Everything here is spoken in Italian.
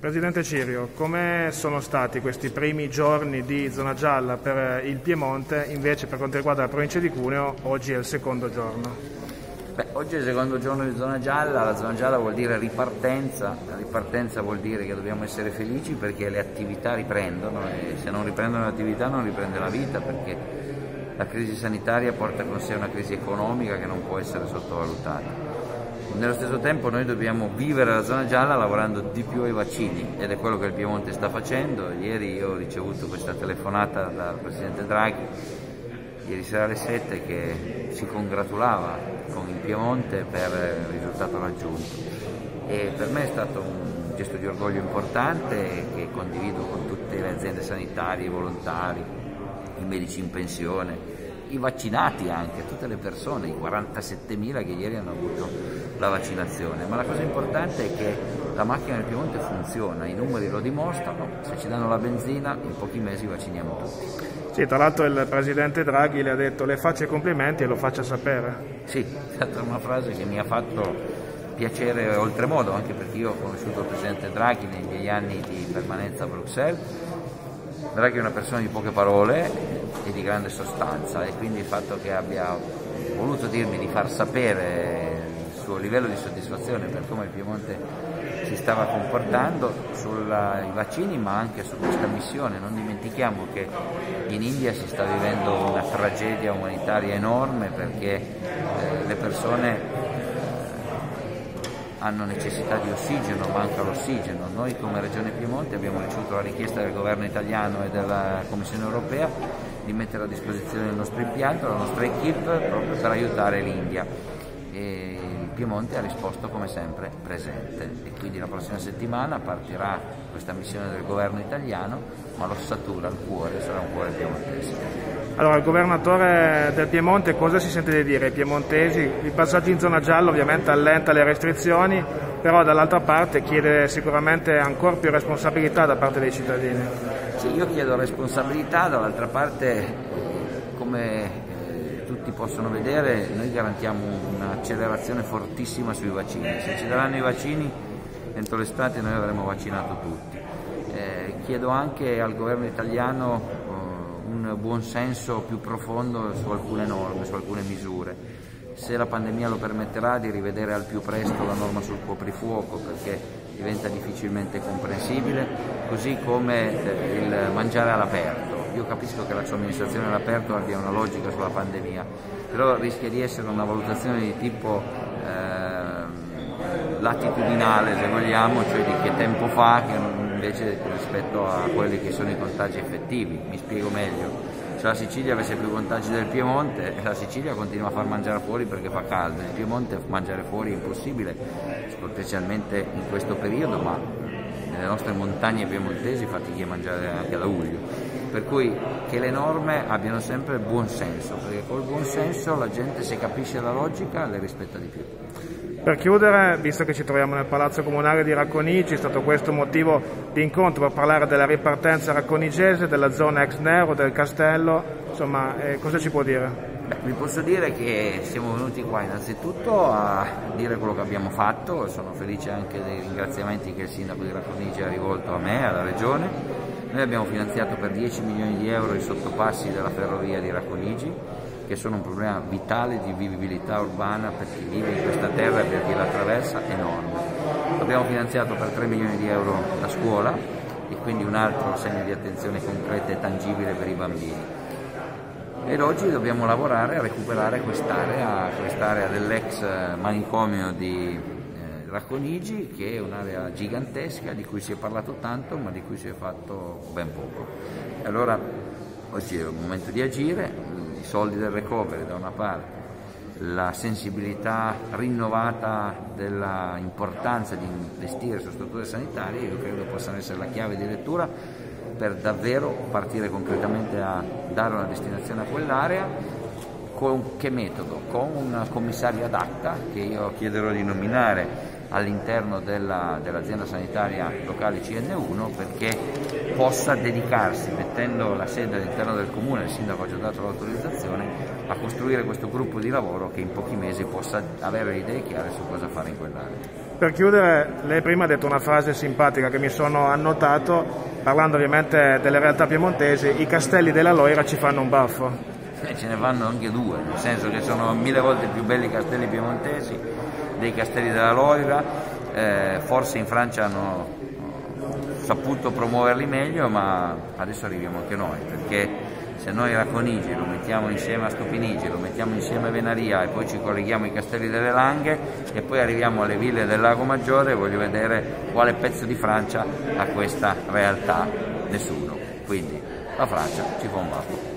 Presidente Cirio, come sono stati questi primi giorni di zona gialla per il Piemonte, invece per quanto riguarda la provincia di Cuneo, oggi è il secondo giorno? Beh, oggi è il secondo giorno di zona gialla, la zona gialla vuol dire ripartenza, la ripartenza vuol dire che dobbiamo essere felici perché le attività riprendono e se non riprendono le attività non riprende la vita perché la crisi sanitaria porta con sé una crisi economica che non può essere sottovalutata nello stesso tempo noi dobbiamo vivere la zona gialla lavorando di più ai vaccini ed è quello che il Piemonte sta facendo. Ieri io ho ricevuto questa telefonata dal Presidente Draghi, ieri sera alle 7, che si congratulava con il Piemonte per il risultato raggiunto. E per me è stato un gesto di orgoglio importante che condivido con tutte le aziende sanitarie, i volontari, i medici in pensione, i vaccinati anche, tutte le persone, i 47.000 che ieri hanno avuto la vaccinazione, ma la cosa importante è che la macchina del Piemonte funziona, i numeri lo dimostrano, se ci danno la benzina in pochi mesi vacciniamo tutti. Sì, tra l'altro il Presidente Draghi le ha detto le faccia i complimenti e lo faccia sapere. Sì, è stata una frase che mi ha fatto piacere oltremodo, anche perché io ho conosciuto il Presidente Draghi nei miei anni di permanenza a Bruxelles. Draghi è una persona di poche parole, e di grande sostanza e quindi il fatto che abbia voluto dirmi di far sapere il suo livello di soddisfazione per come il Piemonte si stava comportando sui vaccini ma anche su questa missione. Non dimentichiamo che in India si sta vivendo una tragedia umanitaria enorme perché eh, le persone eh, hanno necessità di ossigeno, manca l'ossigeno. Noi come Regione Piemonte abbiamo ricevuto la richiesta del governo italiano e della Commissione europea di mettere a disposizione il nostro impianto, la nostra equip proprio per aiutare l'India. E il Piemonte ha risposto come sempre presente e quindi la prossima settimana partirà questa missione del governo italiano, ma l'ossatura, il cuore sarà un cuore piemontese. Allora, il governatore del Piemonte cosa si sente di dire ai piemontesi? Il passaggio in zona gialla ovviamente allenta le restrizioni, però dall'altra parte chiede sicuramente ancora più responsabilità da parte dei cittadini. Sì, io chiedo responsabilità, dall'altra parte come eh, tutti possono vedere noi garantiamo un'accelerazione fortissima sui vaccini, se ci daranno i vaccini entro l'estate noi avremo vaccinato tutti. Eh, chiedo anche al governo italiano un buon senso più profondo su alcune norme, su alcune misure se la pandemia lo permetterà, di rivedere al più presto la norma sul coprifuoco perché diventa difficilmente comprensibile, così come eh, il mangiare all'aperto. Io capisco che la sua amministrazione all'aperto abbia una logica sulla pandemia, però rischia di essere una valutazione di tipo eh, latitudinale, se vogliamo, cioè di che tempo fa, che invece rispetto a quelli che sono i contagi effettivi. Mi spiego meglio se la Sicilia avesse più contagi del Piemonte, la Sicilia continua a far mangiare fuori perché fa caldo, il Piemonte mangiare fuori è impossibile, specialmente in questo periodo, ma nelle nostre montagne piemontesi fatichi a mangiare anche da luglio. Per cui che le norme abbiano sempre buon senso, perché col buon senso la gente se capisce la logica le rispetta di più. Per chiudere, visto che ci troviamo nel Palazzo Comunale di Racconigi, è stato questo motivo di incontro per parlare della ripartenza racconigese, della zona ex Nero, del castello, insomma, eh, cosa ci può dire? Vi posso dire che siamo venuti qua innanzitutto a dire quello che abbiamo fatto, sono felice anche dei ringraziamenti che il sindaco di Racconigi ha rivolto a me, alla regione. Noi abbiamo finanziato per 10 milioni di euro i sottopassi della ferrovia di Racconigi che sono un problema vitale di vivibilità urbana per chi vive in questa terra e per chi la attraversa enorme. Abbiamo finanziato per 3 milioni di euro la scuola e quindi un altro segno di attenzione concreta e tangibile per i bambini. Ed oggi dobbiamo lavorare a recuperare quest'area, quest'area dell'ex manicomio di eh, Racconigi, che è un'area gigantesca di cui si è parlato tanto ma di cui si è fatto ben poco. Allora oggi è il momento di agire, i soldi del recovery da una parte, la sensibilità rinnovata dell'importanza di investire su strutture sanitarie, io credo possano essere la chiave di lettura per davvero partire concretamente a dare una destinazione a quell'area. Con che metodo? Con un commissario adatta che io chiederò di nominare all'interno della, dell'azienda sanitaria locale CN1 perché possa dedicarsi, mettendo la sede all'interno del comune, il sindaco ha già dato l'autorizzazione, a costruire questo gruppo di lavoro che in pochi mesi possa avere idee chiare su cosa fare in quell'area. Per chiudere, lei prima ha detto una frase simpatica che mi sono annotato, parlando ovviamente delle realtà piemontesi, i castelli della Loira ci fanno un baffo. E ce ne fanno anche due, nel senso che sono mille volte più belli i castelli piemontesi dei castelli della Loira, eh, forse in Francia hanno saputo promuoverli meglio, ma adesso arriviamo anche noi, perché se noi Racconigi lo mettiamo insieme a Stupinigi, lo mettiamo insieme a Venaria e poi ci colleghiamo ai castelli delle Langhe e poi arriviamo alle ville del Lago Maggiore, voglio vedere quale pezzo di Francia ha questa realtà, nessuno. Quindi la Francia ci fa un baffo.